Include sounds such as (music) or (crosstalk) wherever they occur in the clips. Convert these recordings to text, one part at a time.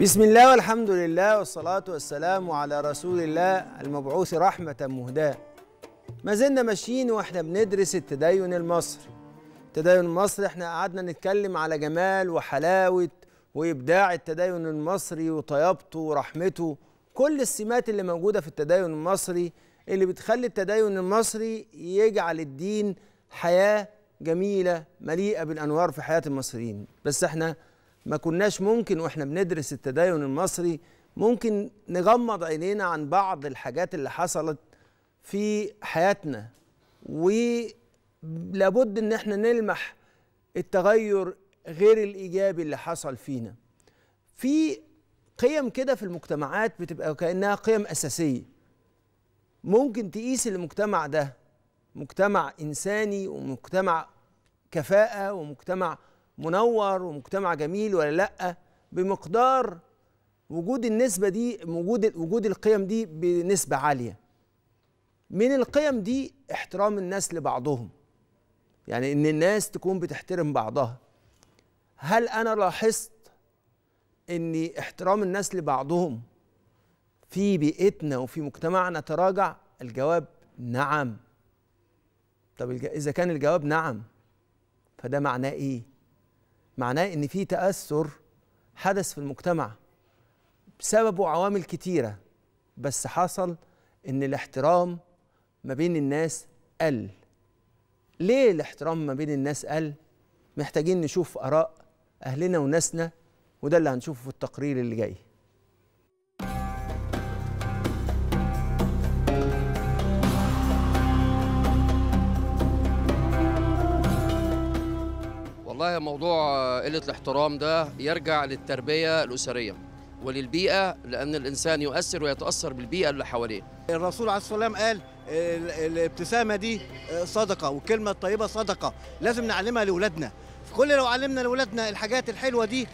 بسم الله والحمد لله والصلاة والسلام على رسول الله المبعوث رحمة مهداة. ما زلنا ماشيين وإحنا بندرس التدين المصري. التدين المصري إحنا قعدنا نتكلم على جمال وحلاوة وإبداع التدين المصري وطيابته ورحمته. كل السمات اللي موجودة في التدين المصري اللي بتخلي التدين المصري يجعل الدين حياة جميلة مليئة بالأنوار في حياة المصريين. بس إحنا ما كناش ممكن وإحنا بندرس التدين المصري ممكن نغمض عينينا عن بعض الحاجات اللي حصلت في حياتنا. ولابد إن إحنا نلمح التغير غير الإيجابي اللي حصل فينا. في قيم كده في المجتمعات بتبقى كأنها قيم أساسية. ممكن تقيس المجتمع ده مجتمع إنساني ومجتمع كفاءة ومجتمع منور ومجتمع جميل ولا لأ بمقدار وجود النسبة دي وجود وجود القيم دي بنسبة عالية. من القيم دي احترام الناس لبعضهم. يعني إن الناس تكون بتحترم بعضها. هل أنا لاحظت إن احترام الناس لبعضهم في بيئتنا وفي مجتمعنا تراجع؟ الجواب نعم. طب إذا كان الجواب نعم فده معناه إيه؟ معناه إن في تأثر حدث في المجتمع بسببه عوامل كتيرة بس حصل إن الاحترام ما بين الناس قل. ليه الاحترام ما بين الناس قل؟ محتاجين نشوف آراء أهلنا وناسنا وده اللي هنشوفه في التقرير اللي جاي. والله موضوع قلة الاحترام ده يرجع للتربية الأسرية وللبيئة لأن الإنسان يؤثر ويتأثر بالبيئة اللي حواليه. الرسول عليه الصلاة والسلام قال الابتسامة دي صدقة والكلمة الطيبة صدقة لازم نعلمها لأولادنا. كل لو علمنا لأولادنا الحاجات الحلوة دي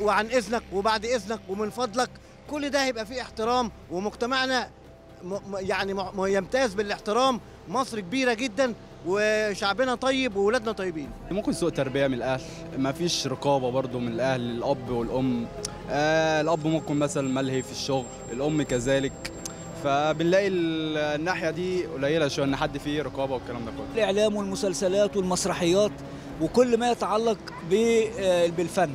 وعن إذنك وبعد إذنك ومن فضلك كل ده هيبقى فيه احترام ومجتمعنا يعني يمتاز بالاحترام. مصر كبيرة جدا وشعبنا طيب وولادنا طيبين. ممكن سوء تربية من الأهل. ما فيش رقابة برضو من الأهل الأب والأم. آه الأب ممكن مثلا ملهي في الشغل الأم كذلك. فبنلاقي الناحية دي قليلة شوية إن حد فيه رقابة والكلام ده كله. الإعلام والمسلسلات والمسرحيات وكل ما يتعلق بالفن.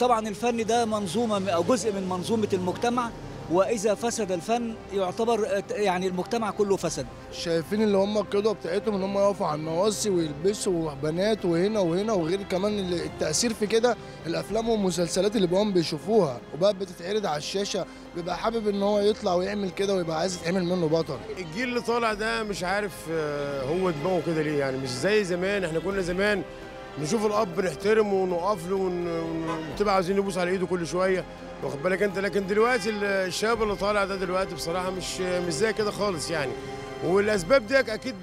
طبعا الفن ده منظومة أو جزء من منظومة المجتمع. وإذا فسد الفن يعتبر يعني المجتمع كله فسد. شايفين اللي هم القدوة بتاعتهم إن هم يقفوا على النواصي ويلبسوا بنات وهنا وهنا وغير كمان التأثير في كده الأفلام والمسلسلات اللي بقوا بيشوفوها. وبقى بتتعرض على الشاشة بيبقى حابب إن هو يطلع ويعمل كده ويبقى عايز يتعمل منه بطل. الجيل اللي طالع ده مش عارف هو دماغه كده ليه؟ يعني مش زي زمان إحنا كنا زمان نشوف الأب نحترمه ونقف له ونبقى عايزين نبوس على إيده كل شوية. واخد بالك أنت؟ لكن دلوقتي الشباب اللي طالع ده دلوقتي بصراحة مش مش زي كده خالص يعني. والأسباب دي أكيد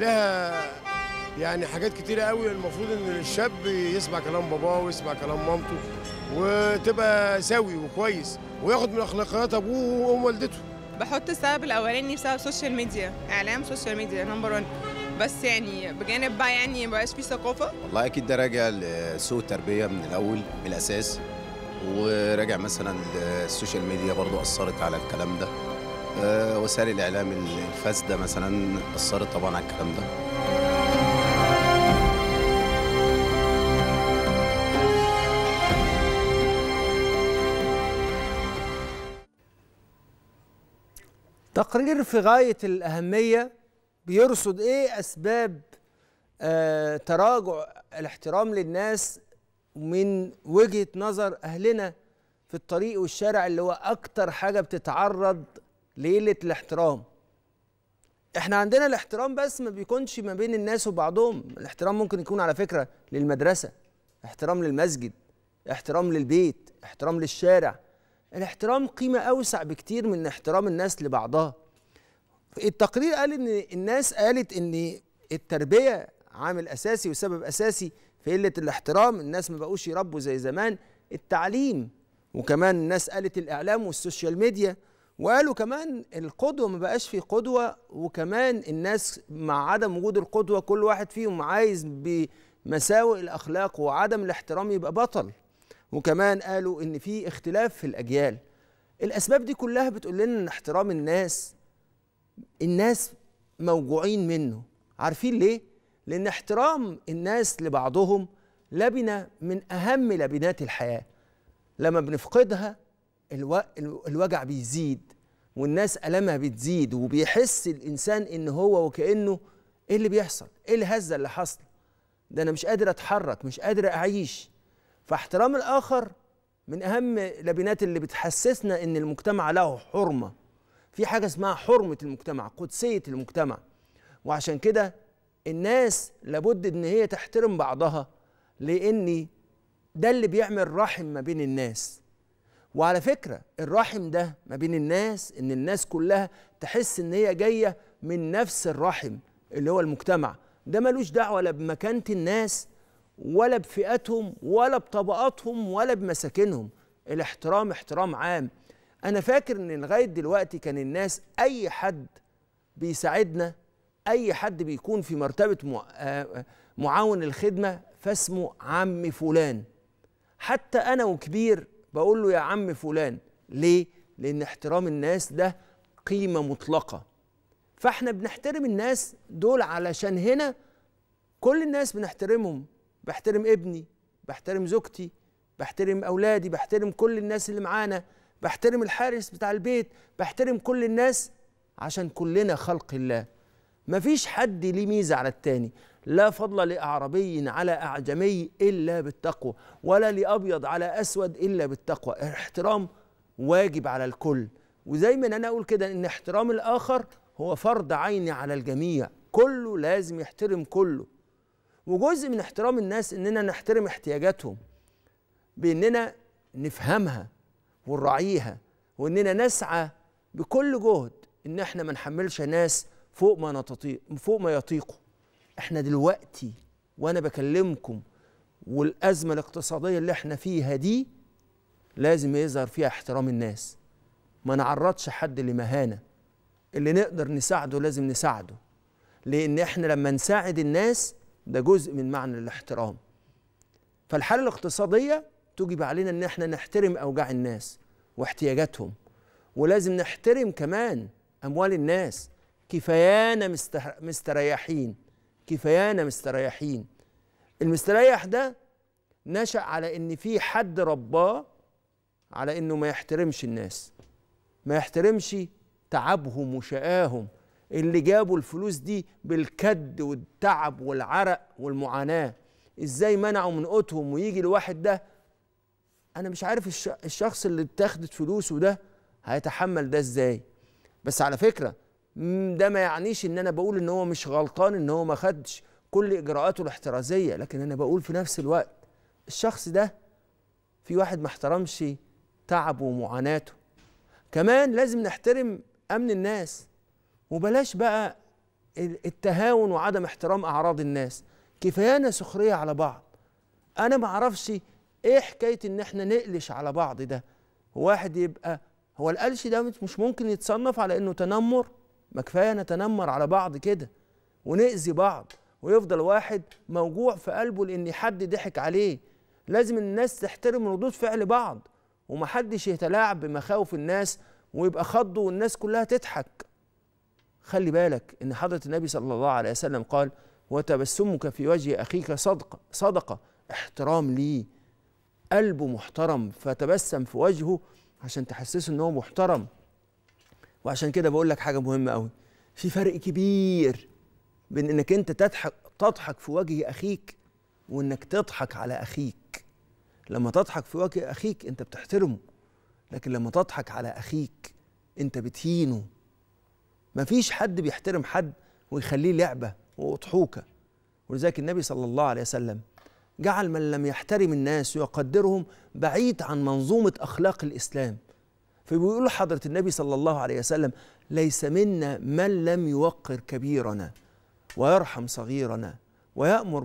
لها يعني حاجات كتيرة قوي. المفروض إن الشاب يسمع كلام باباه ويسمع كلام مامته وتبقى سوي وكويس وياخد من أخلاقيات أبوه وأم والدته. بحط السبب الأولاني بسبب ال social media إعلام social media number 1 بس يعني بجانب بقى يعني مبقاش في ثقافة؟ والله أكيد ده راجع لسوء التربية من الأول من الأساس وراجع مثلا السوشيال ميديا برضو أثرت على الكلام ده. وسائل الإعلام الفاسدة مثلا أثرت طبعا على الكلام ده. تقرير في غاية الأهمية بيرصد إيه أسباب آه تراجع الاحترام للناس من وجهة نظر أهلنا في الطريق والشارع اللي هو أكتر حاجة بتتعرض لقله الاحترام. إحنا عندنا الاحترام بس ما بيكونش ما بين الناس وبعضهم. الاحترام ممكن يكون على فكرة للمدرسة احترام للمسجد احترام للبيت احترام للشارع. الاحترام قيمة أوسع بكتير من احترام الناس لبعضها. التقرير قال إن الناس قالت إن التربية عامل أساسي وسبب أساسي في قلة الاحترام الناس ما بقوش يربوا زي زمان. التعليم وكمان الناس قالت الإعلام والسوشيال ميديا وقالوا كمان القدوة ما بقاش في قدوة وكمان الناس مع عدم وجود القدوة كل واحد فيهم عايز مساوئ الأخلاق وعدم الاحترام يبقى بطل. وكمان قالوا إن في اختلاف في الأجيال. الأسباب دي كلها بتقول لنا إن احترام الناس الناس موجوعين منه. عارفين ليه؟ لأن احترام الناس لبعضهم لبنة من أهم لبنات الحياة. لما بنفقدها ألو... الوجع بيزيد والناس ألمها بتزيد وبيحس الإنسان إن هو وكأنه إيه اللي بيحصل؟ إيه الهزة اللي حاصلة؟ ده أنا مش قادر أتحرك مش قادر أعيش. فاحترام الآخر من أهم لبنات اللي بتحسسنا إن المجتمع له حرمة. في حاجة اسمها حرمة المجتمع قدسية المجتمع. وعشان كده الناس لابد إن هي تحترم بعضها لأن ده اللي بيعمل رحم ما بين الناس. وعلى فكرة الرحم ده ما بين الناس إن الناس كلها تحس إن هي جاية من نفس الرحم اللي هو المجتمع. ده ملوش دعوة لا بمكانة الناس ولا بفئاتهم ولا بطبقاتهم ولا بمساكنهم. الاحترام احترام عام. أنا فاكر إن لغاية دلوقتي كان الناس أي حد بيساعدنا أي حد بيكون في مرتبة مع- آه، معاون الخدمة فاسمه عم فلان. حتى أنا وكبير بقول له يا عم فلان. ليه؟ لأن احترام الناس ده قيمة مطلقة. فإحنا بنحترم الناس دول علشان هنا كل الناس بنحترمهم. بحترم ابني بحترم زوجتي بحترم أولادي بحترم كل الناس اللي معانا. بحترم الحارس بتاع البيت بحترم كل الناس عشان كلنا خلق الله. مفيش حد ليه ميزة على التاني. لا فضل لأعربي على أعجمي إلا بالتقوى ولا لأبيض على أسود إلا بالتقوى. الاحترام واجب على الكل. وزي ما أنا أقول كده إن احترام الآخر هو فرض عيني على الجميع. كله لازم يحترم كله. وجزء من احترام الناس إننا نحترم احتياجاتهم بإننا نفهمها. ونراعيها وإننا نسعى بكل جهد إن إحنا ما نحملش ناس فوق ما نطيق فوق ما يطيقوا. إحنا دلوقتي وأنا بكلمكم والأزمة الاقتصادية اللي إحنا فيها دي لازم يظهر فيها احترام الناس. ما نعرضش حد لمهانة. اللي نقدر نساعده لازم نساعده. لأن إحنا لما نساعد الناس ده جزء من معنى الاحترام. فالحالة الاقتصادية توجب علينا إن إحنا نحترم أوجاع الناس واحتياجاتهم ولازم نحترم كمان أموال الناس. كفايانا مستريحين كفايانا مستريحين. المستريح ده نشأ على إن في حد رباه على إنه ما يحترمش الناس ما يحترمش تعبهم وشقاهم. اللي جابوا الفلوس دي بالكد والتعب والعرق والمعاناة إزاي منعوا من قوتهم؟ ويجي الواحد ده أنا مش عارف الش- الشخص اللي اتاخدت فلوسه ده هيتحمل ده إزاي. بس على فكرة مم، ده ما يعنيش إن أنا بقول إن هو مش غلطان إن هو ما خدش كل إجراءاته الاحترازية لكن أنا بقول في نفس الوقت الشخص ده في واحد ما احترمش تعبه ومعاناته. كمان لازم نحترم أمن الناس. وبلاش بقى ال- التهاون وعدم احترام أعراض الناس. كفايانا سخرية على بعض. أنا ما أعرفش إيه حكاية ان إحنا نقلش على بعض ده؟ واحد يبقى هو القلش ده مش- مش ممكن يتصنف على انه تنمر؟ ما كفاية نتنمر على بعض كده ونأذي بعض ويفضل واحد موجوع في قلبه لأن حد ضحك عليه. لازم الناس تحترم ردود فعل بعض ومحدش يتلاعب بمخاوف الناس ويبقى خضه والناس كلها تضحك. خلي بالك إن حضرة النبي صلى الله عليه وسلم قال وتبسمك في وجه أخيك صدقه صدقة احترام ليه قلبه محترم فتبسم في وجهه عشان تحسسه إن هو محترم. وعشان كده بقول لك حاجة مهمة قوي في فرق كبير بين إنك أنت تضحك تضحك في وجه أخيك وإنك تضحك على أخيك. لما تضحك في وجه أخيك أنت بتحترمه لكن لما تضحك على أخيك أنت بتهينه. مفيش حد بيحترم حد ويخليه لعبة وأضحوكة. ولذلك النبي صلى الله عليه وسلم جعل من لم يحترم الناس ويقدرهم بعيد عن منظومة أخلاق الإسلام. فبيقول حضره النبي صلى الله عليه وسلم ليس منا من لم يوقر كبيرنا ويرحم صغيرنا ويأمر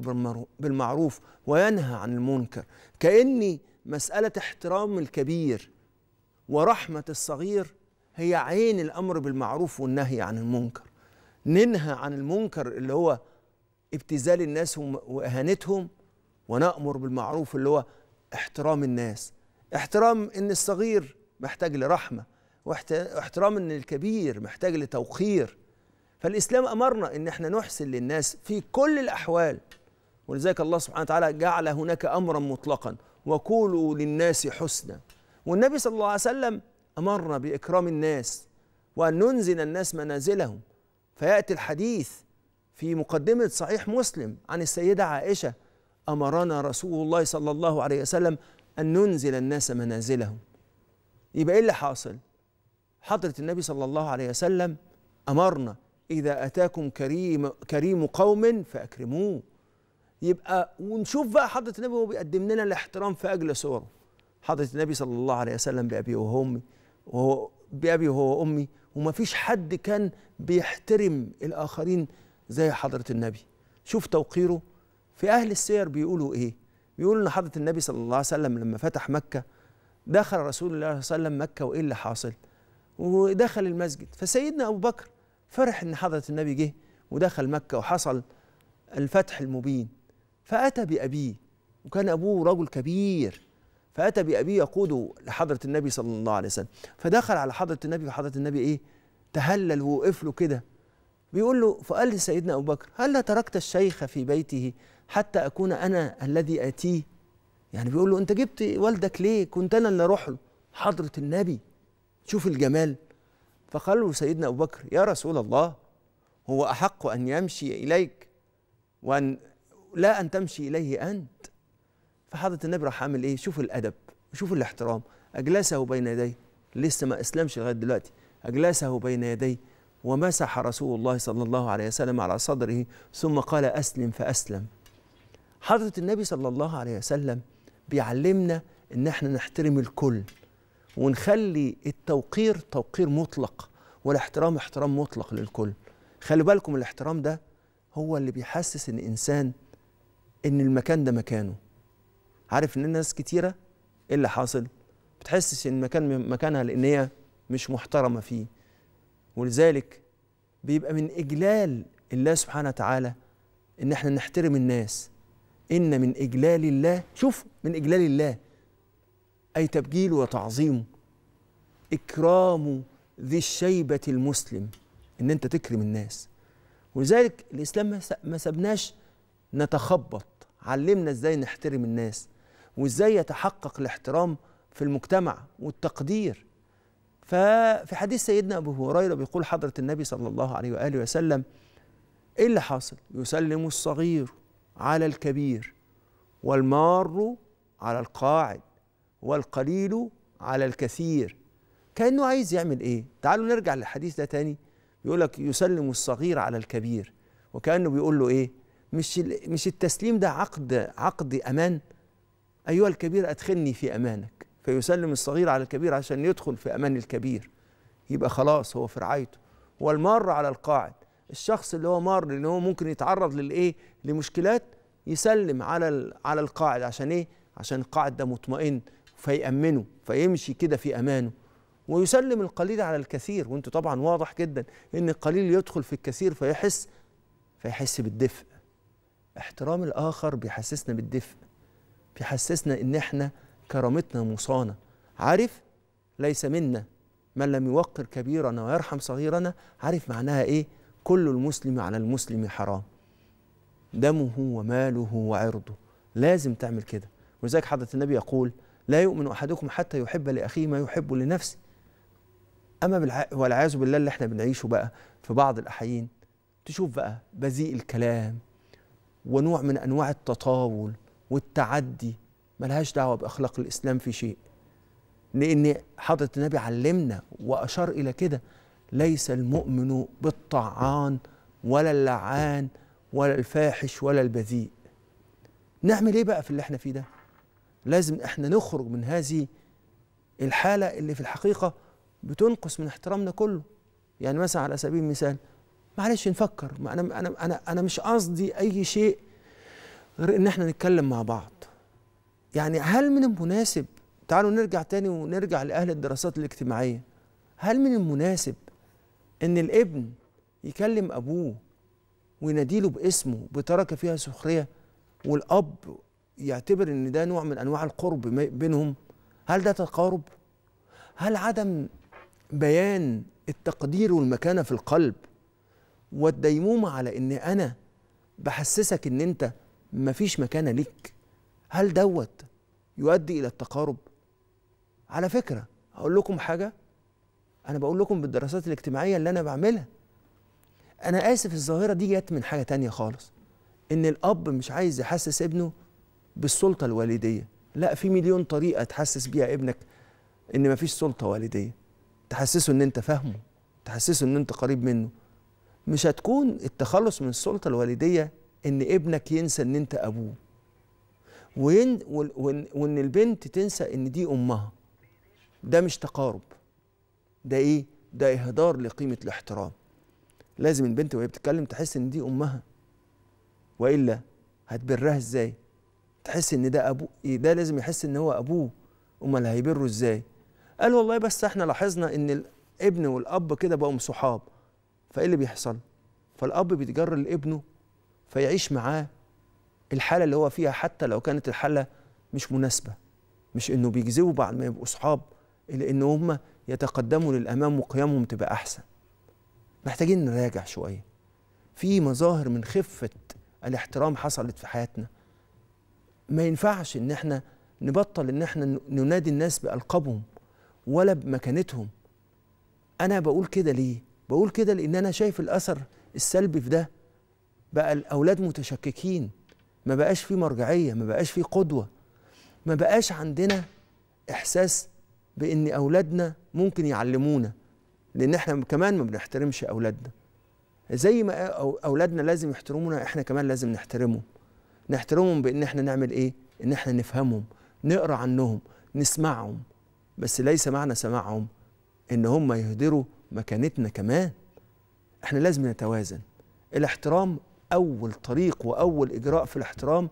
بالمعروف وينهى عن المنكر. كأني مسألة احترام الكبير ورحمة الصغير هي عين الأمر بالمعروف والنهي عن المنكر. ننهى عن المنكر اللي هو ابتذال الناس وم- ونأمر بالمعروف اللي هو احترام الناس. احترام إن الصغير محتاج لرحمة واحت- واحترام إن الكبير محتاج لتوقير فالإسلام أمرنا إن إحنا نحسن للناس في كل الأحوال. ولذلك الله سبحانه وتعالى جعل هناك أمرا مطلقا وقولوا للناس حسنا. والنبي صلى الله عليه وسلم أمرنا بإكرام الناس وأن ننزل الناس منازلهم. فيأتي الحديث في مقدمة صحيح مسلم عن السيدة عائشة أمرنا رسول الله صلى الله عليه وسلم أن ننزل الناس منازلهم. يبقى إيه اللي حاصل؟ حضرة النبي صلى الله عليه وسلم أمرنا إذا أتاكم كريم كريم قوم فأكرموه. يبقى ونشوف بقى حضرة النبي وهو بيقدم لنا الاحترام في أجل صوره. حضرة النبي صلى الله عليه وسلم بأبي وهو أمي وهو بأبي وهو أمي وما فيش حد كان بيحترم الآخرين زي حضرة النبي. شوف توقيره في أهل السير بيقولوا إيه؟ بيقولوا إن حضرة النبي صلى الله عليه وسلم لما فتح مكة دخل رسول الله صلى الله عليه وسلم مكة وإيه اللي حاصل؟ ودخل المسجد. فسيدنا أبو بكر فرح إن حضرة النبي جه ودخل مكة وحصل الفتح المبين. فأتى بأبيه وكان أبوه رجل كبير. فأتى بأبيه يقوده لحضرة النبي صلى الله عليه وسلم. فدخل على حضرة النبي وحضره النبي إيه؟ تهلل ووقف له كده. بيقول له فقال لسيدنا أبو بكر هل تركت الشيخ في بيته؟ حتى أكون أنا الذي آتيه. يعني بيقول له أنت جبت والدك ليه؟ كنت أنا اللي أروح له. حضرة النبي. شوف الجمال. فقال له سيدنا أبو بكر يا رسول الله هو أحق أن يمشي إليك وأن لا أن تمشي إليه أنت. فحضرة النبي راح عامل إيه؟ شوف الأدب شوف الاحترام. أجلسه بين يديه. لسه ما أسلمش لغاية دلوقتي. أجلسه بين يديه. ومسح رسول الله صلى الله عليه وسلم على صدره. ثم قال أسلم فأسلم. حضرة النبي صلى الله عليه وسلم بيعلمنا إن إحنا نحترم الكل ونخلي التوقير توقير مطلق والاحترام احترام مطلق للكل. خلي بالكم الاحترام ده هو اللي بيحسس ان انسان إن المكان ده مكانه. عارف إن ناس كتيرة؟ إيه اللي حاصل؟ بتحسس إن المكان مكانها لأن هي مش محترمة فيه. ولذلك بيبقى من إجلال الله سبحانه وتعالى إن إحنا نحترم الناس. إن من إجلال الله شوف من إجلال الله أي تبجيله وتعظيمه إكرام ذي الشيبة المسلم إن أنت تكرم الناس. ولذلك الإسلام ما سبناش نتخبط علمنا إزاي نحترم الناس وإزاي يتحقق الاحترام في المجتمع والتقدير. ففي حديث سيدنا أبو هريرة بيقول حضرة النبي صلى الله عليه وآله وسلم إيه اللي حاصل؟ يسلم الصغير. على الكبير والمار على القاعد والقليل على الكثير. كأنه عايز يعمل إيه؟ تعالوا نرجع للحديث ده تاني. بيقول لك يسلم الصغير على الكبير. وكأنه بيقول له إيه؟ مش مش التسليم ده عقد عقد أمان؟ أيها الكبير أدخلني في أمانك. فيسلم الصغير على الكبير عشان يدخل في أمان الكبير. يبقى خلاص هو في رعايته. والمار على القاعد. الشخص اللي هو مار لأن هو ممكن يتعرض للإيه؟ لمشكلات يسلم على على القاعد. عشان إيه؟ عشان القاعد ده مطمئن فيأمنه فيمشي كده في أمانه. ويسلم القليل على الكثير. وأنتوا طبعا واضح جدا إن القليل يدخل في الكثير فيحس فيحس بالدفء. احترام الآخر بيحسسنا بالدفء. بيحسسنا إن إحنا كرامتنا مصانة. عارف؟ ليس منا. من لم يوقر كبيرنا ويرحم صغيرنا عارف معناها إيه؟ كل المسلم على المسلم حرام. دمه وماله وعرضه. لازم تعمل كده. ولذلك حضرة النبي يقول لا يؤمن أحدكم حتى يحب لأخيه ما يحب لنفسه. بالع... والعياذ بالله اللي إحنا بنعيشه بقى في بعض الاحيين تشوف بقى بذيء الكلام ونوع من أنواع التطاول والتعدي ملهاش دعوة بأخلاق الإسلام في شيء. لأن حضرة النبي علمنا وأشار إلى كده. ليس المؤمن بالطعان ولا اللعان ولا الفاحش ولا البذيء. نعمل إيه بقى في اللي إحنا فيه ده؟ لازم إحنا نخرج من هذه الحالة اللي في الحقيقة بتنقص من احترامنا كله. يعني مثلا على سبيل المثال معلش نفكر ما أنا أنا أنا أنا مش قصدي أي شيء غير إن إحنا نتكلم مع بعض. يعني هل من المناسب تعالوا نرجع تاني ونرجع لأهل الدراسات الاجتماعية. هل من المناسب إن الابن يكلم أبوه ويناديله باسمه بتركة فيها سخرية والأب يعتبر إن ده نوع من أنواع القرب بينهم هل ده تقارب؟ هل عدم بيان التقدير والمكانة في القلب والديمومة على إن أنا بحسسك إن أنت مفيش مكانة ليك هل دوت يؤدي إلى التقارب؟ على فكرة هقول لكم حاجة أنا بقول لكم بالدراسات الاجتماعية اللي أنا بعملها أنا آسف الظاهرة دي جت من حاجة تانية خالص إن الأب مش عايز يحسس ابنه بالسلطة الوالدية لا في مليون طريقة تحسس بيها ابنك إن مفيش سلطة والدية تحسسه إن أنت فاهمه تحسسه إن أنت قريب منه مش هتكون التخلص من السلطة الوالدية إن ابنك ينسى إن أنت أبوه وين وإن البنت تنسى إن دي أمها ده مش تقارب. ده إيه؟ ده إهدار لقيمة الاحترام. لازم البنت وهي بتتكلم تحس إن دي أمها. وإلا هتبرها إزاي؟ تحس إن ده ابوه ده لازم يحس إن هو أبوه. أمال هيبره إزاي؟ قال والله بس إحنا لاحظنا إن الابن والأب كده بقوا صحاب. فإيه اللي بيحصل؟ فالأب بيتجر لابنه فيعيش معاه الحالة اللي هو فيها حتى لو كانت الحالة مش مناسبة. مش إنه بيجذبوا بعد ما يبقوا صحاب إلا إن هم يتقدموا للأمام وقيمهم تبقى أحسن. محتاجين نراجع شوية. في مظاهر من خفة الاحترام حصلت في حياتنا. ما ينفعش إن إحنا نبطل إن إحنا ننادي الناس بألقابهم ولا بمكانتهم. أنا بقول كده ليه؟ بقول كده لأن أنا شايف الأثر السلبي في ده. بقى الأولاد متشككين. ما بقاش في مرجعية ما بقاش في قدوة. ما بقاش عندنا إحساس بإن أولادنا ممكن يعلمونا لأن إحنا كمان ما بنحترمش أولادنا. زي ما أولادنا لازم يحترمونا إحنا كمان لازم نحترمهم. نحترمهم بإن إحنا نعمل إيه؟ إن إحنا نفهمهم نقرأ عنهم نسمعهم. بس ليس معنى سماعهم إن هم يهدروا مكانتنا كمان. إحنا لازم نتوازن. الاحترام أول طريق وأول إجراء في الاحترام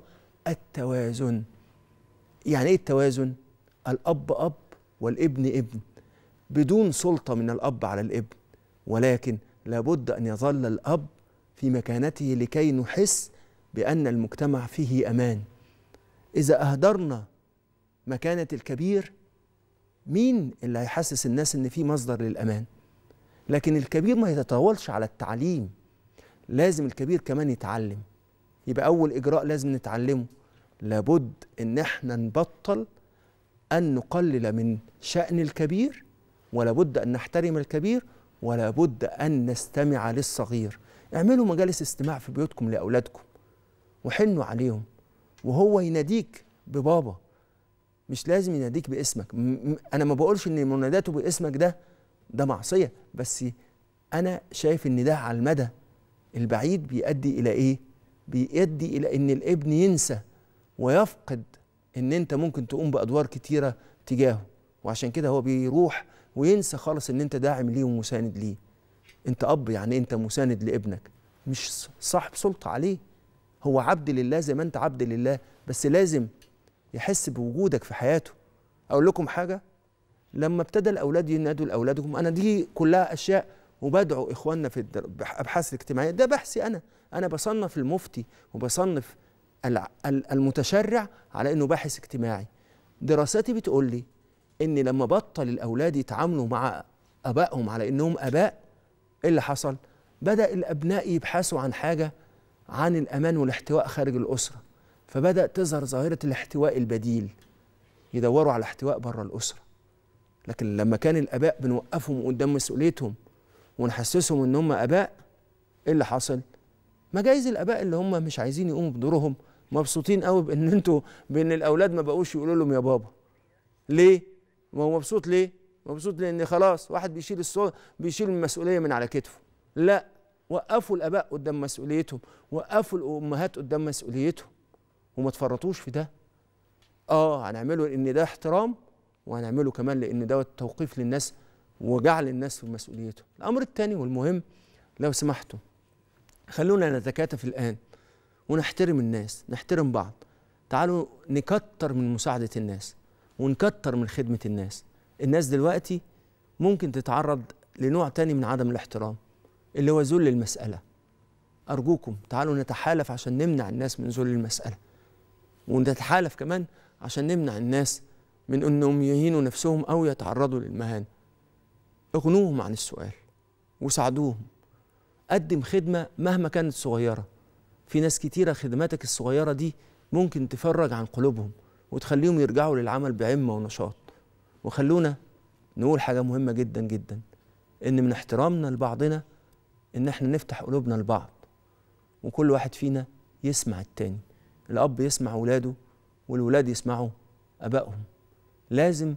التوازن. يعني إيه التوازن؟ الأب أب والابن ابن بدون سلطة من الأب على الابن ولكن لابد أن يظل الأب في مكانته لكي نحس بأن المجتمع فيه أمان. إذا أهدرنا مكانة الكبير مين اللي هيحسس الناس إن في مصدر للأمان؟ لكن الكبير ما يتطاولش على التعليم لازم الكبير كمان يتعلم. يبقى أول إجراء لازم نتعلمه. لابد إن إحنا نبطل أن نقلل من شأن الكبير ولا بد أن نحترم الكبير ولا بد أن نستمع للصغير. اعملوا مجالس استماع في بيوتكم لأولادكم وحنوا عليهم وهو يناديك ببابا. مش لازم يناديك باسمك. أنا ما بقولش إن مناداته باسمك ده ده معصية بس أنا شايف إن ده على المدى البعيد بيؤدي إلى إيه؟ بيؤدي إلى إن الابن ينسى ويفقد إن أنت ممكن تقوم بأدوار كتيرة تجاهه. وعشان كده هو بيروح وينسى خالص إن أنت داعم ليه ومساند ليه. أنت أب يعني أنت مساند لابنك. مش صاحب سلطة عليه. هو عبد لله زي ما أنت عبد لله بس لازم يحس بوجودك في حياته. أقول لكم حاجة لما ابتدى الأولاد ينادوا لأولادهم أنا دي كلها أشياء وبدعو إخواننا في الابحاث الاجتماعيه ده بحثي أنا. أنا بصنف المفتي وبصنف المتشرع على إنه باحث اجتماعي. دراساتي بتقول لي ان لما بطل الأولاد يتعاملوا مع أبائهم على إنهم أباء إيه اللي حصل؟ بدأ الأبناء يبحثوا عن حاجة عن الأمان والاحتواء خارج الأسرة. فبدا تظهر ظاهرة الاحتواء البديل يدوروا على احتواء بره الأسرة. لكن لما كان الأباء بنوقفهم قدام مسؤوليتهم ونحسسهم إن هم أباء إيه اللي حصل؟ ما جايز الأباء اللي هم مش عايزين يقوموا بدورهم مبسوطين قوي بان أنتوا بان الاولاد ما بقوش يقولوا لهم يا بابا. ليه؟ ما هو مبسوط ليه؟ مبسوط لأن خلاص واحد بيشيل الصوت بيشيل المسؤولية من على كتفه. لا وقفوا الآباء قدام مسؤوليتهم وقفوا الأمهات قدام مسؤوليتهم. وما تفرطوش في ده. آه هنعمله ان ده احترام وهنعمله كمان لأن ده توقيف للناس وجعل الناس في مسؤوليتهم. الأمر الثاني والمهم لو سمحتم خلونا نتكاتف الآن ونحترم الناس نحترم بعض. تعالوا نكتر من مساعدة الناس ونكتر من خدمة الناس. الناس دلوقتي ممكن تتعرض لنوع تاني من عدم الاحترام اللي هو ذل المسألة. أرجوكم تعالوا نتحالف عشان نمنع الناس من ذل المسألة. ونتحالف كمان عشان نمنع الناس من إنهم يهينوا نفسهم أو يتعرضوا للمهانه اغنوهم عن السؤال وساعدوهم. قدم خدمة مهما كانت صغيرة. في ناس كتيرة خدماتك الصغيرة دي ممكن تفرج عن قلوبهم وتخليهم يرجعوا للعمل بعمة ونشاط. وخلونا نقول حاجة مهمة جدا جدا إن من احترامنا لبعضنا إن إحنا نفتح قلوبنا لبعض. وكل واحد فينا يسمع التاني. الأب يسمع ولاده والولاد يسمعوا أبائهم. لازم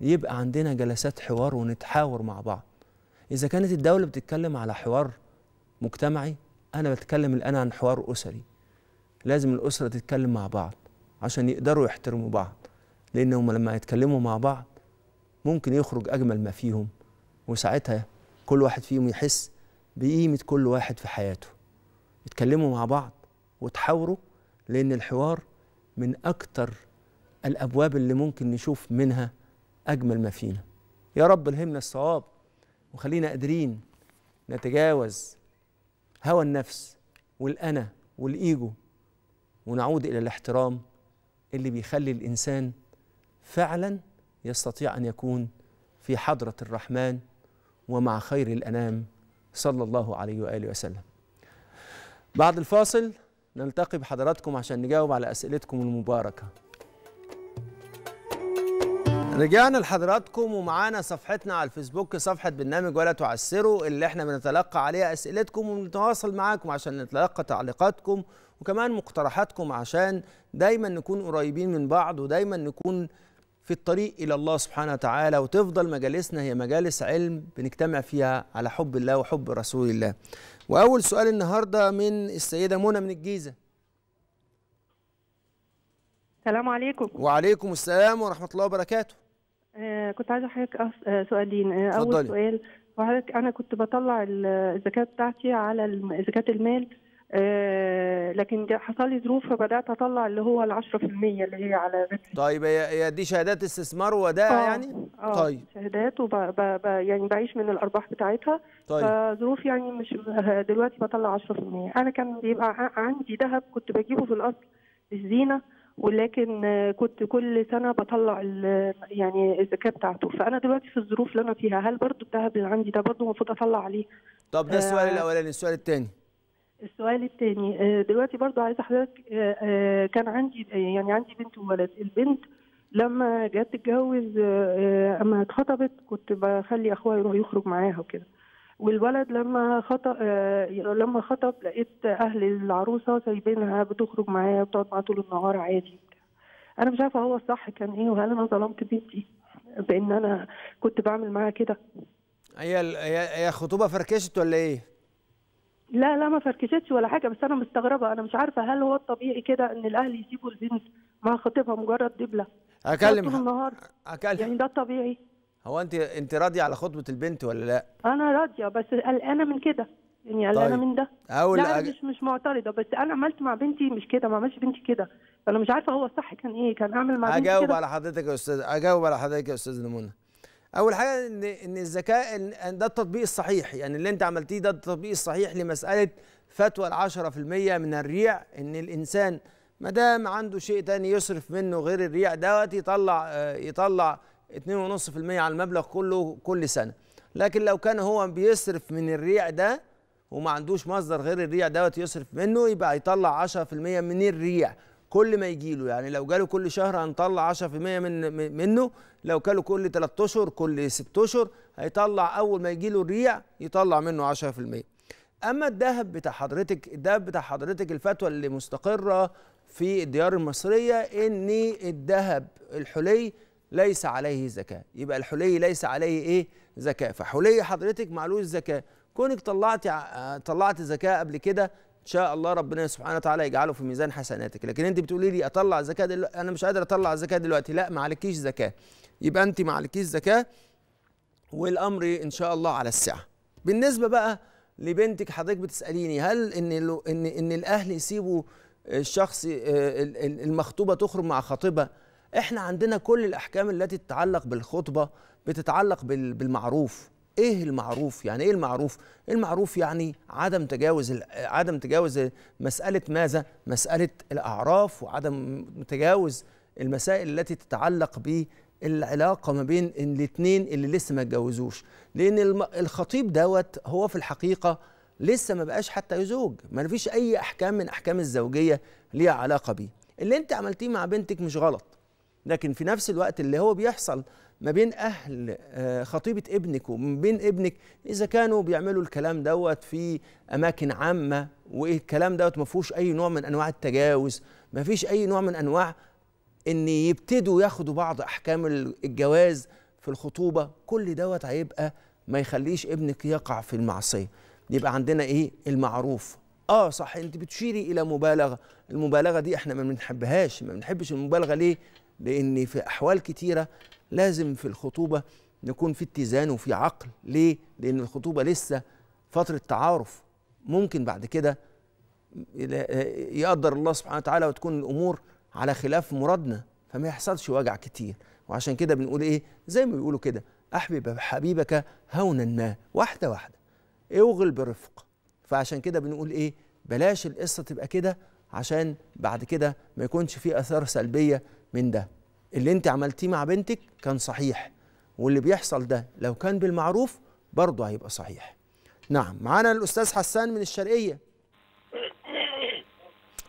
يبقى عندنا جلسات حوار ونتحاور مع بعض. إذا كانت الدولة بتتكلم على حوار مجتمعي أنا بتكلم الآن عن حوار أسري. لازم الأسرة تتكلم مع بعض عشان يقدروا يحترموا بعض لأنهم لما يتكلموا مع بعض ممكن يخرج أجمل ما فيهم وساعتها كل واحد فيهم يحس بقيمة كل واحد في حياته. يتكلموا مع بعض وتحاوروا لأن الحوار من أكتر الأبواب اللي ممكن نشوف منها أجمل ما فينا. يا رب الهمنا الصواب وخلينا قادرين نتجاوز هوى النفس والأنا والإيجو ونعود إلى الاحترام اللي بيخلي الإنسان فعلا يستطيع أن يكون في حضرة الرحمن ومع خير الأنام صلى الله عليه وآله وسلم. بعد الفاصل نلتقي بحضراتكم عشان نجاوب على أسئلتكم المباركة. رجعنا لحضراتكم ومعانا صفحتنا على الفيسبوك صفحة برنامج ولا تعسروا اللي إحنا بنتلقى عليها أسئلتكم ونتواصل معاكم عشان نتلقى تعليقاتكم وكمان مقترحاتكم عشان دايما نكون قريبين من بعض ودايما نكون في الطريق إلى الله سبحانه وتعالى وتفضل مجالسنا هي مجالس علم بنجتمع فيها على حب الله وحب رسول الله. وأول سؤال النهارده من السيدة منى من الجيزة. السلام عليكم وعليكم السلام ورحمة الله وبركاته. آه كنت عايزة حضرتك آه سؤالين آه. أول سؤال وحضرتك أنا كنت بطلع ال- الزكاه بتاعتي على زكاه المال لكن حصل لي ظروف فبدأت أطلع اللي هو ال 10% اللي هي على ربح طيب هي دي شهادات استثمار ودائع يعني؟ آه طيب شهادات وب... ب... ب... يعني بعيش من الأرباح بتاعتها طيب. فظروف يعني مش (laughs) دلوقتي بطلع 10% أنا كان بيبقى عندي ذهب كنت بجيبه في الأصل للزينه ولكن كنت كل سنة بطلع يعني الزكاه بتاعته. فأنا دلوقتي في الظروف اللي أنا فيها هل برضو الذهب اللي عندي؟ ده برضو المفروض أطلع عليه. طب ده السؤال آه، الأولاني السؤال الثاني السؤال الثاني آه، دلوقتي برضو عايزة حضرتك آه، آه، كان عندي يعني عندي بنت وولد. البنت لما جت تتجوز أما اتخطبت كنت بخلي أخوها يروح يخرج معاها وكده. والولد لما خطب لما خطب لقيت أهل العروسة سايبينها بتخرج معاه بتقعد معاه طول النهار عادي. أنا مش عارفة هو الصح كان إيه وهل أنا ظلمت بنتي بإن أنا كنت بعمل معاها كده؟ هي هي خطوبة فركشت ولا إيه؟ لا لا ما فركشتش ولا حاجة بس أنا مستغربة. أنا مش عارفة هل هو الطبيعي كده إن الأهل يسيبوا البنت مع خطيبها مجرد دبلة؟ هكلم طول النهار. هكلم يعني ده الطبيعي؟ هو انت انت راضية على خطبة البنت ولا لا؟ أنا راضية بس قلقانة من كده يعني قلقانة طيب. من ده أول لا أج- مش مش معترضة بس أنا عملت مع بنتي مش كده ما عملتش بنتي كده فأنا مش عارفة هو الصح كان إيه كان اعمل مع بنتي كده على حضرتك يا أستاذ هجاوب على حضرتك يا أستاذ منى أول حاجة إن إن الذكاء ده التطبيق الصحيح يعني اللي أنت عملتيه ده التطبيق الصحيح لمسألة فتوى ال 10% من الريع إن الإنسان ما دام عنده شيء تاني يصرف منه غير الريع دوت يطلع آه، يطلع 2.5% على المبلغ كله كل سنة. لكن لو كان هو بيصرف من الريع ده وما عندوش مصدر غير الريع دوت يصرف منه يبقى يطلع 10% من الريع كل ما يجي له. يعني لو جاله كل شهر هنطلع 10% من من- منه. لو كاله كل 3 أشهر كل 6 أشهر هيطلع أول ما يجي له الريع يطلع منه 10% أما الذهب بتاع حضرتك الذهب بتاع حضرتك الفتوى اللي مستقرة في الديار المصرية ان الذهب الحلي ليس عليه زكاة. يبقى الحلي ليس عليه إيه؟ زكاة. فحلي حضرتك معلوش زكاة. كونك طلعت طلعت زكاة قبل كده إن شاء الله ربنا سبحانه وتعالى يجعله في ميزان حسناتك. لكن أنت بتقولي لي زكاة دلوقتي أنا مش قادر أطلع زكاة دلوقتي. لا ما عليكيش زكاة. يبقى أنت ما عليكيش زكاة والأمر إن شاء الله على السعة. بالنسبة بقى لبنتك حضرتك بتسأليني هل إن ال- ان إن الأهل يسيبوا الشخص آه، ال- ال- المخطوبة تخرج مع خطيبها؟ إحنا عندنا كل الأحكام التي تتعلق بالخطبة بتتعلق بال- بالمعروف. إيه المعروف؟ يعني إيه المعروف؟ المعروف يعني عدم تجاوز عدم تجاوز مسألة ماذا؟ مسألة الأعراف وعدم تجاوز المسائل التي تتعلق بالعلاقة ما بين الاثنين اللي لسه ما اتجوزوش. لأن الخطيب دوت هو في الحقيقة لسه ما بقاش حتى زوج ما فيش أي أحكام من أحكام الزوجية ليها علاقة بيه. اللي أنت عملتيه مع بنتك مش غلط. لكن في نفس الوقت اللي هو بيحصل ما بين أهل آه، خطيبة ابنك ومن بين ابنك إذا كانوا بيعملوا الكلام دوت في أماكن عامة والكلام دوت ما فيهوش أي نوع من أنواع التجاوز ما فيش أي نوع من أنواع إن يبتدوا ياخدوا بعض أحكام الجواز في الخطوبة كل دوت هيبقى ما يخليش ابنك يقع في المعصية. يبقى عندنا إيه؟ المعروف. آه صح أنت بتشيري إلى مبالغة. المبالغة دي إحنا ما بنحبهاش ما بنحبش المبالغة ليه؟ لأن في أحوال كتيرة لازم في الخطوبة نكون في اتزان وفي عقل. ليه؟ لأن الخطوبة لسه فترة تعارف. ممكن بعد كده يقدر الله سبحانه وتعالى وتكون الأمور على خلاف مرادنا فما يحصلش وجع كتير. وعشان كده بنقول إيه؟ زي ما بيقولوا كده أحبب حبيبك هونا ما واحدة واحدة. أوغل برفق فعشان كده بنقول إيه؟ بلاش القصة تبقى كده عشان بعد كده ما يكونش في آثار سلبية من ده. اللي انت عملتيه مع بنتك كان صحيح واللي بيحصل ده لو كان بالمعروف برضه هيبقى صحيح. نعم معانا الأستاذ حسان من الشرقية.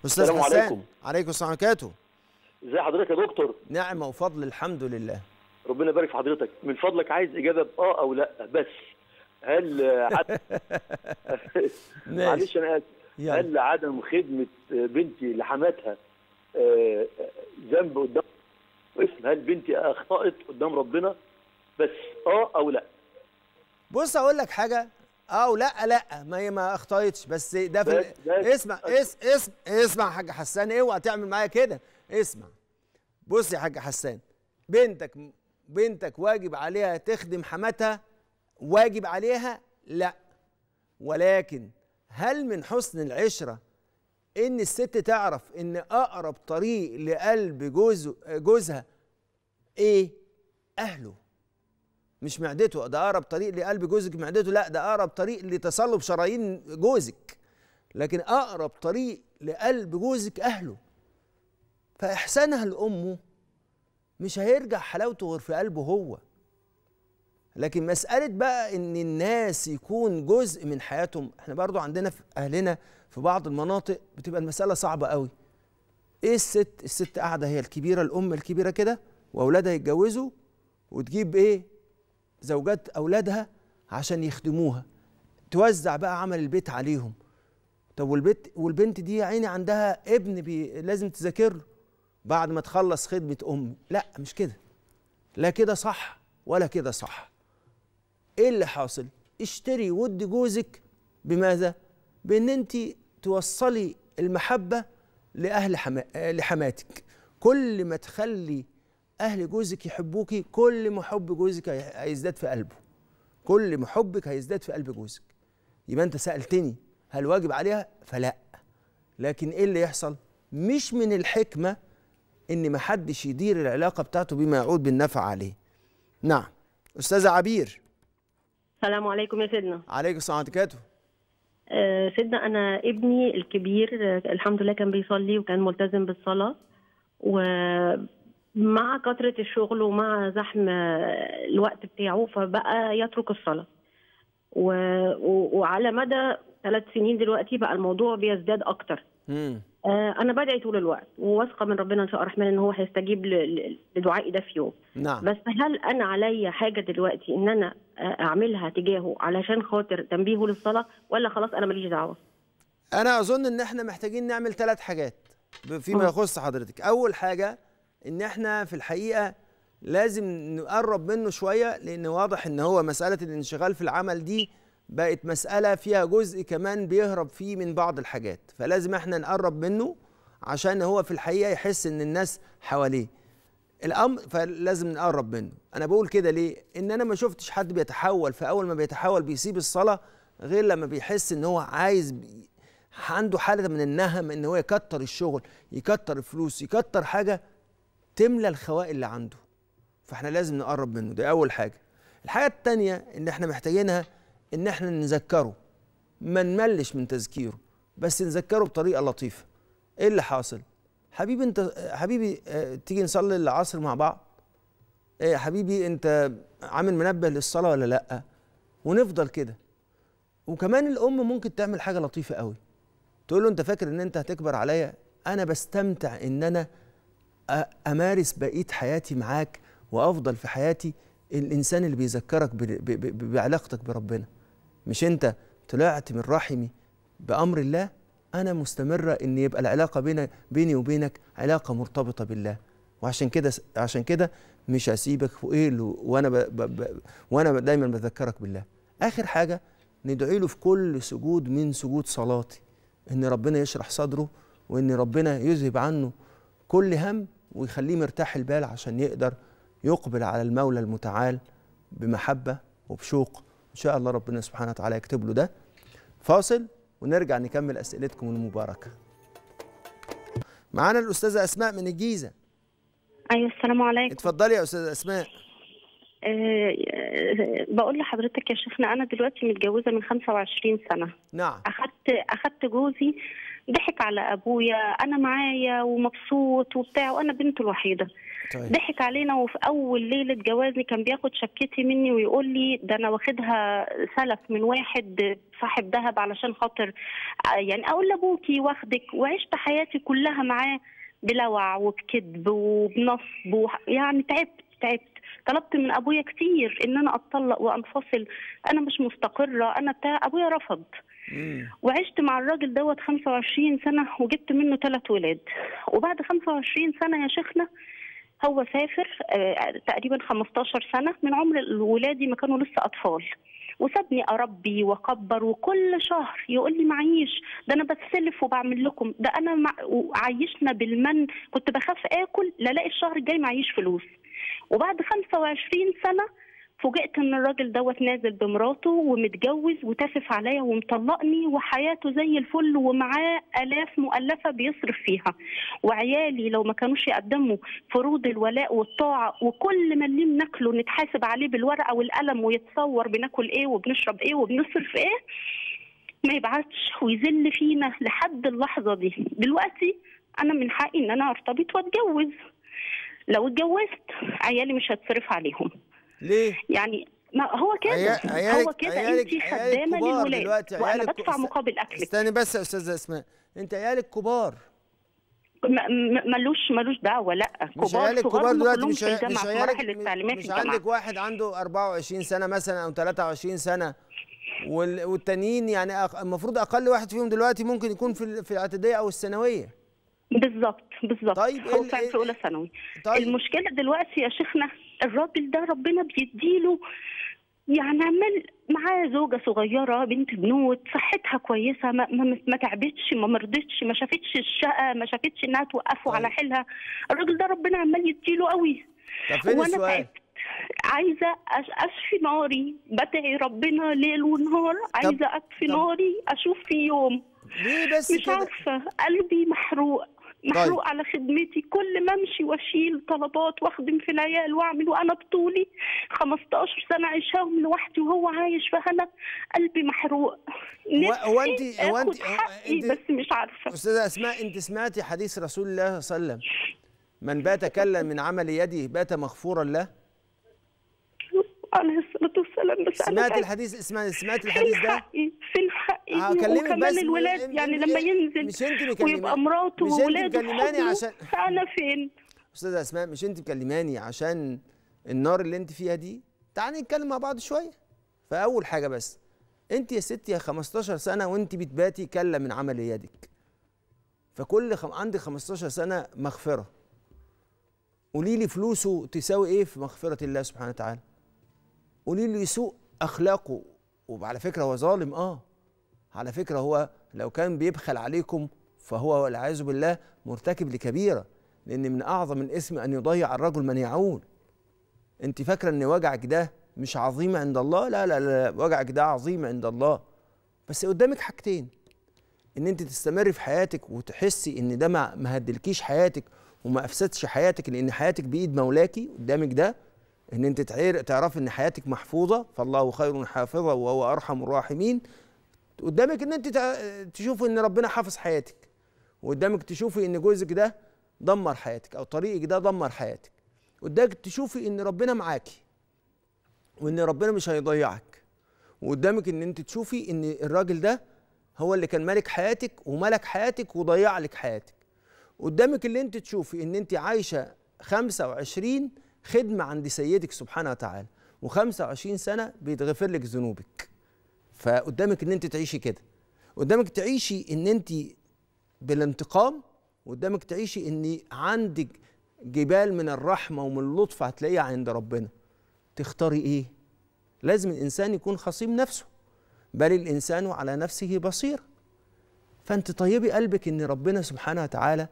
أستاذ السلام حسان عليكم. عليكم السلام. وبركاته ازي حضرتك يا دكتور؟ نعمة وفضل الحمد لله. ربنا يبارك في حضرتك. من فضلك عايز إجابة باه أو لأ بس. هل عد... (laughs) (laughs) معلش أنا آسف. هل عدم خدمة بنتي لحماتها ذنب قدام اسم هل بنتي أخطأت قدام ربنا؟ بس آه أو لأ. بص أقول لك حاجة. آه لأ لأ ما هي ما اخطيتش بس ده في بس- ال- بس- اسمع اس اسم اسمع يا حاج حسان. اوعى تعمل معايا كده. اسمع. بص يا حاج حسان. بنتك بنتك واجب عليها تخدم حماتها؟ واجب عليها؟ لأ. ولكن هل من حسن العشرة إن الست تعرف إن أقرب طريق لقلب جوز جوزها إيه؟ أهله. مش معدته. ده أقرب طريق لقلب جوزك معدته. لا ده أقرب طريق لتصلب شرايين جوزك. لكن أقرب طريق لقلب جوزك أهله. فإحسانها لأمه مش هيرجع حلاوته غير في قلبه هو. لكن مسألة بقى إن الناس يكون جزء من حياتهم إحنا برضو عندنا في أهلنا في بعض المناطق بتبقى المسألة صعبة قوي. إيه الست الست قاعدة هي الكبيرة الأم الكبيرة كده وأولادها يتجوزوا وتجيب إيه زوجات أولادها عشان يخدموها. توزع بقى عمل البيت عليهم. طب والبيت والبنت دي يا عيني عندها ابن بي لازم تذاكر بعد ما تخلص خدمة أم. لا مش كده. لا كده صح ولا كده صح. إيه اللي حاصل؟ اشتري ود جوزك بماذا؟ بإن انت توصلي المحبة لأهل حما... لحماتك. كل ما تخلي أهل جوزك يحبوكي كل ما حب جوزك هي- هيزداد في قلبه. كل ما حبك هيزداد في قلب جوزك. يبقى أنت سألتني هل واجب عليها؟ فلا. لكن إيه اللي يحصل؟ مش من الحكمة إن محدش يدير العلاقة بتاعته بما يعود بالنفع عليه. نعم. أستاذة عبير. السلام عليكم يا سيدنا. عليكم السلام. آه، سيدنا أنا ابني الكبير آه، الحمد لله كان بيصلي وكان ملتزم بالصلاة ومع كثرة الشغل ومع زحم آه، الوقت بتاعه فبقى يترك الصلاة. وعلى مدى ثلاث سنين دلوقتي بقى الموضوع بيزداد أكتر. آه، أنا بدعي طول الوقت وواثقة من ربنا إن شاء الله الرحمن إن هو هيستجيب لدعائي ده في يوم. نعم. بس هل أنا عليا حاجة دلوقتي إن أنا آه، أعملها تجاهه علشان خاطر تنبيهه للصلاة ولا خلاص أنا ماليش دعوة؟ أنا أظن إن إحنا محتاجين نعمل ثلاث حاجات فيما آه. يخص حضرتك. أول حاجة إن إحنا في الحقيقة لازم نقرب منه شوية لأن واضح إن هو مسألة الانشغال في العمل دي بقت مسألة فيها جزء كمان بيهرب فيه من بعض الحاجات فلازم إحنا نقرب منه عشان هو في الحقيقة يحس إن الناس حواليه. الأمر فلازم نقرب منه. أنا بقول كده ليه؟ إن أنا ما شفتش حد بيتحول فأول ما بيتحول بيسيب الصلاة غير لما بيحس إن هو عايز بي عنده حالة من النهم إن هو يكتر الشغل يكتر الفلوس يكتر حاجة تملى الخواء اللي عنده. فإحنا لازم نقرب منه. ده أول حاجة. الحاجة التانية اللي إحنا محتاجينها إن إحنا نذكره. ما نملش من تذكيره بس نذكره بطريقة لطيفة. إيه اللي حاصل؟ حبيبي أنت حبيبي آه تيجي نصلي العصر مع بعض؟ إيه حبيبي أنت عامل منبه للصلاة ولا لأ؟ ونفضل كده. وكمان الأم ممكن تعمل حاجة لطيفة قوي. تقول له أنت فاكر إن أنت هتكبر عليا؟ أنا بستمتع إن أنا أمارس بقية حياتي معاك وأفضل في حياتي الإنسان اللي بيذكرك بعلاقتك بربنا. مش انت طلعت من رحمي بأمر الله؟ أنا مستمرة إن يبقى العلاقة بين بيني وبينك علاقة مرتبطة بالله. وعشان كده عشان كده مش هسيبك وايه وأنا ب ب ب وأنا دايما بذكرك بالله. آخر حاجة ندعي له في كل سجود من سجود صلاتي. إن ربنا يشرح صدره وإن ربنا يذهب عنه كل هم ويخليه مرتاح البال عشان يقدر يقبل على المولى المتعال بمحبة وبشوق. إن شاء الله ربنا سبحانه وتعالى يكتب له ده. فاصل ونرجع نكمل أسئلتكم المباركة. معانا الأستاذة أسماء من الجيزة. أيوه السلام عليكم. اتفضلي يا أستاذة أسماء. أه بقول لحضرتك يا شيخنا أنا دلوقتي متجوزة من 25 سنة. نعم. أخدت أخدت جوزي ضحك على أبويا أنا معايا ومبسوط وبتاع وأنا بنته الوحيدة. طيب. ضحك علينا وفي أول ليلة جوازي كان بياخد شبكتي مني ويقول لي ده أنا واخدها سلف من واحد صاحب ذهب علشان خاطر يعني أقول لأبوكي واخدك وعشت حياتي كلها معاه بلوع وبكذب وبنصب و... يعني تعبت تعبت. طلبت من أبويا كتير إن أنا أتطلق وأنفصل. أنا مش مستقرة أنا بتاع أبويا رفض. وعشت مع الراجل دوت 25 سنة وجبت منه ثلاث ولاد. وبعد 25 سنة يا شيخنا هو سافر آه تقريبا 15 سنة من عمر ولادي ما كانوا لسه أطفال. وسابني أربي وأكبر وكل شهر يقول لي معيش ده أنا بتسلف وبعمل لكم. ده أنا. عايشنا بالمن. كنت بخاف آكل لا ألاقي الشهر الجاي معيش فلوس. وبعد 25 سنة فوجئت إن الراجل دوت نازل بمراته ومتجوز وتاسف عليا ومطلقني وحياته زي الفل ومعاه آلاف مؤلفة بيصرف فيها. وعيالي لو ما كانوش يقدموا فروض الولاء والطاعة وكل مليم ناكله نتحاسب عليه بالورقة والقلم ويتصور بناكل إيه وبنشرب إيه وبنصرف إيه ما يبعتش ويذل فينا لحد اللحظة دي. دلوقتي أنا من حقي إن أنا أرتبط وأتجوز. لو اتجوزت عيالي مش هتصرف عليهم. ليه؟ يعني ما هو كده عيال- عيالك- هو كده عيالك- انت عيالك خدامه للولاد وأنا عيالك بدفع است- مقابل أكلك. استني بس يا أستاذة أسماء. أنت عيالك كبار. ملوش ملوش دعوة لأ. مش كبار عيالك صغار كبار دلوقتي مش في عي- الجامعة مش عيالك مش عندك واحد عنده 24 سنة مثلا أو 23 سنة وال- والتانيين يعني المفروض أقل واحد فيهم دلوقتي ممكن يكون في في الاعداديه أو الثانوية. بالظبط بالظبط. طيب هو كان في أولى ثانوي. طيب. المشكلة دلوقتي يا شيخنا الراجل ده ربنا بيديله يعني عمال معاه زوجة صغيرة بنت بنوت صحتها كويسة ما, ما, ما تعبتش ما مرضتش ما شافتش الشقة ما شافتش إنها توقفه على حيلها. الراجل ده ربنا عمال يديله قوي. طب فين وأنا؟ تعبت. أش- أشفي ناري. بدعي ربنا ليل ونهار. عايزة أطفي ناري أشوف في يوم. ليه بس مش كده؟ عارفة. قلبي محروق. محروق على خدمتي. كل ما امشي واشيل طلبات واخدم في العيال واعمل وأنا بطولي 15 سنة عايشاهم لوحدي وهو عايش. فأنا قلبي محروق. هو هو انت بس مش عارفة. أستاذة أسماء أنت سمعتي حديث رسول الله صلى الله عليه وسلم من بات كلا من عمل يده بات مغفورا له عليه الصلاة والسلام. بس سمعت. الحديث اسمعي سمعت الحديث ده؟ حقي فين حقي هكلمك وكمان الولاد يعني لما ينزل مش أنت ويبقى مراته مش أنت وولاده عشان أنا فين؟ أستاذة أسماء مش أنت مكلماني عشان النار اللي أنت فيها دي؟ تعالي نتكلم مع بعض شوية. فاول حاجة بس أنت يا ستي يا 15 سنة وأنت بتباتي كلا من عمل يدك فكل خم... عندك 15 سنة مغفرة. قولي لي فلوسه تساوي إيه في مغفرة الله سبحانه وتعالى؟ قولي لي سوء أخلاقه. وعلى فكرة هو ظالم آه. على فكرة هو لو كان بيبخل عليكم فهو والعياذ بالله مرتكب لكبيرة لأن من أعظم الإثم أن يضيع الرجل من يعول. أنت فاكرة إن وجعك ده مش عظيم عند الله؟ لا لا لا وجعك ده عظيم عند الله. بس قدامك حاجتين إن أنت تستمري في حياتك وتحسي إن ده ما هدلكيش حياتك وما أفسدش حياتك لأن حياتك بإيد مولاكي قدامك ده إن أنت تعرف إن حياتك محفوظة فالله خير حافظا وهو أرحم الراحمين. قدامك إن أنت تشوفي إن ربنا حافظ حياتك وقدامك تشوفي إن جوزك ده دمر حياتك أو طريقك ده دمر حياتك. قدامك تشوفي إن ربنا معاكي وإن ربنا مش هيضيعك. وقدامك إن أنت تشوفي إن الراجل ده هو اللي كان مالك حياتك وملك حياتك وضيع لك حياتك. قدامك اللي أنت تشوفي إن أنت عايشة 25 خدمة عند سيدك سبحانه وتعالى و25 سنة بيتغفر لك ذنوبك. فقدامك إن أنت تعيشي كده. قدامك تعيشي إن أنت بالانتقام قدامك تعيشي إن عندك جبال من الرحمة ومن اللطف هتلاقيها عند ربنا. تختاري إيه؟ لازم الإنسان يكون خصيم نفسه. بل الإنسان على نفسه بصير. فأنت طيبي قلبك إن ربنا سبحانه وتعالى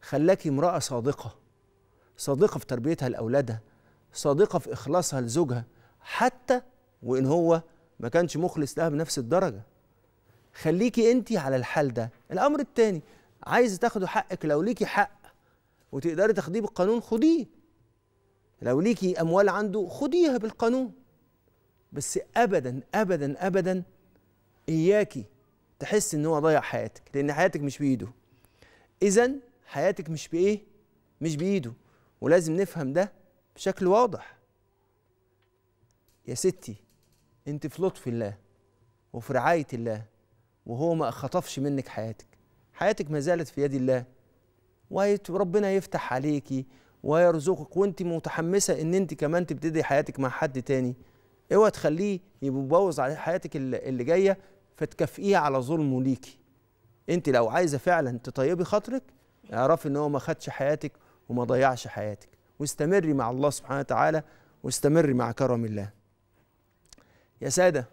خلاكي امرأة صادقة. صادقه في تربيتها لأولادها صادقه في إخلاصها لزوجها حتى وإن هو ما كانش مخلص لها بنفس الدرجة. خليكي انت على الحال ده. الأمر الثاني عايزة تاخدوا حقك لو ليكي حق وتقدري تاخديه بالقانون خديه. لو ليكي أموال عنده خديها بالقانون. بس ابدا ابدا ابدا إياكي تحس إن هو ضيع حياتك لأن حياتك مش بإيده. اذا حياتك مش بإيه؟ مش بإيده. ولازم نفهم ده بشكل واضح. يا ستي انت في لطف الله وفي رعاية الله وهو ما خطفش منك حياتك. حياتك ما زالت في يد الله. وربنا يفتح عليكي ويرزقك وانت متحمسة ان انت كمان تبتدي حياتك مع حد تاني. اوعى تخليه يبوظ على حياتك اللي جاية فتكافئيه على ظلمه ليكي. انت لو عايزة فعلا تطيبي خاطرك اعرفي ان هو ما خدش حياتك وما ضيعش حياتك. واستمري مع الله سبحانه وتعالى واستمري مع كرم الله. يا سادة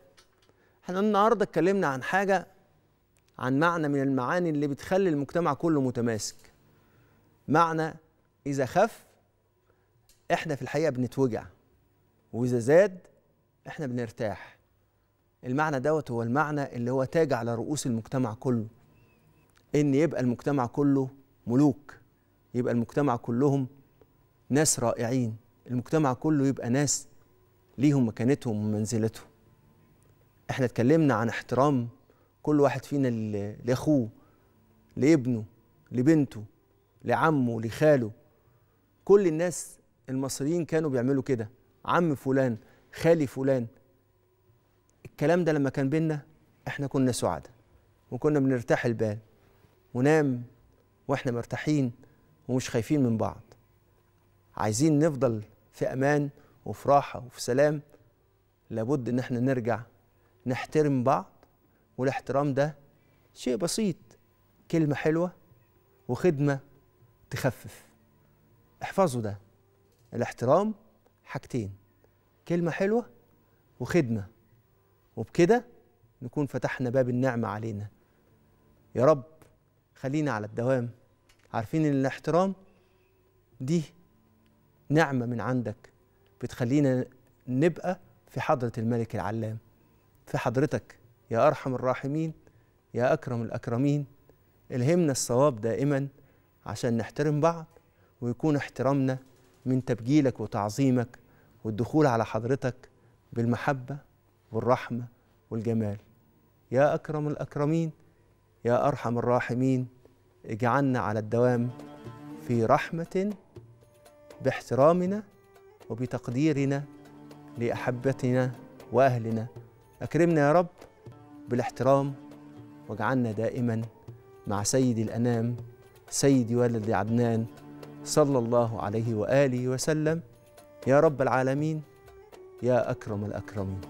إحنا النهارده اتكلمنا عن حاجة عن معنى من المعاني اللي بتخلي المجتمع كله متماسك. معنى إذا خف إحنا في الحقيقة بنتوجع. وإذا زاد إحنا بنرتاح. المعنى دوت هو المعنى اللي هو تاج على رؤوس المجتمع كله. إن يبقى المجتمع كله ملوك. يبقى المجتمع كلهم ناس رائعين. المجتمع كله يبقى ناس ليهم مكانتهم ومنزلتهم. إحنا اتكلمنا عن احترام كل واحد فينا لاخوه لابنه لبنته لعمه لخاله. كل الناس المصريين كانوا بيعملوا كده. عم فلان خالي فلان. الكلام ده لما كان بينا إحنا كنا سعداء وكنا بنرتاح البال ونام وإحنا مرتاحين. ومش خايفين من بعض. عايزين نفضل في أمان وفي راحة وفي سلام. لابد إن إحنا نرجع نحترم بعض والاحترام ده شيء بسيط كلمة حلوة وخدمة تخفف. احفظوا ده. الاحترام حاجتين كلمة حلوة وخدمة. وبكده نكون فتحنا باب النعمة علينا. يا رب خلينا على الدوام. عارفين إن الاحترام دي نعمة من عندك بتخلينا نبقى في حضرة الملك العلام. في حضرتك يا أرحم الراحمين يا أكرم الأكرمين الهمنا الصواب دائما عشان نحترم بعض ويكون احترامنا من تبجيلك وتعظيمك والدخول على حضرتك بالمحبة والرحمة والجمال. يا أكرم الأكرمين يا أرحم الراحمين. اجعلنا على الدوام في رحمة باحترامنا وبتقديرنا لأحبتنا وأهلنا. أكرمنا يا رب بالاحترام واجعلنا دائما مع سيد الأنام سيد ولد عدنان صلى الله عليه وآله وسلم. يا رب العالمين يا أكرم الأكرمين.